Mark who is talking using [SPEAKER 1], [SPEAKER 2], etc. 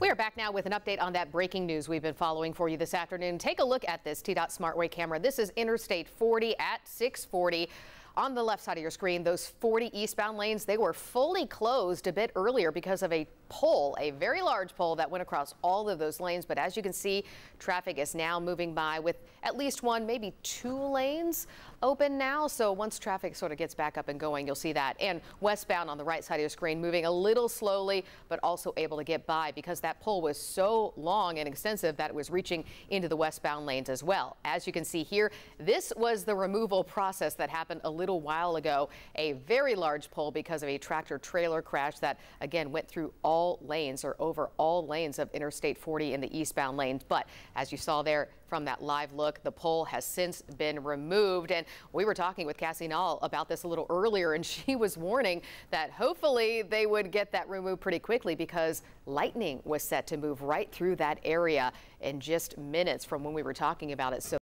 [SPEAKER 1] We are back now with an update on that breaking news we've been following for you this afternoon. Take a look at this TDOT SmartWay camera. This is Interstate 40 at 640. On the left side of your screen, those 40 eastbound lanes, they were fully closed a bit earlier because of a pole, a very large pole that went across all of those lanes. But as you can see, traffic is now moving by with at least one, maybe two lanes open now. So once traffic sort of gets back up and going, you'll see that. And westbound on the right side of your screen, moving a little slowly, but also able to get by because that pole was so long and extensive that it was reaching into the westbound lanes as well. As you can see here, this was the removal process that happened a little while ago. A very large pole because of a tractor trailer crash that again went through all all lanes or over all lanes of Interstate 40 in the eastbound lanes. But as you saw there from that live look, the pole has since been removed. And we were talking with Cassie Nall about this a little earlier, and she was warning that hopefully they would get that removed pretty quickly because lightning was set to move right through that area in just minutes from when we were talking about it. So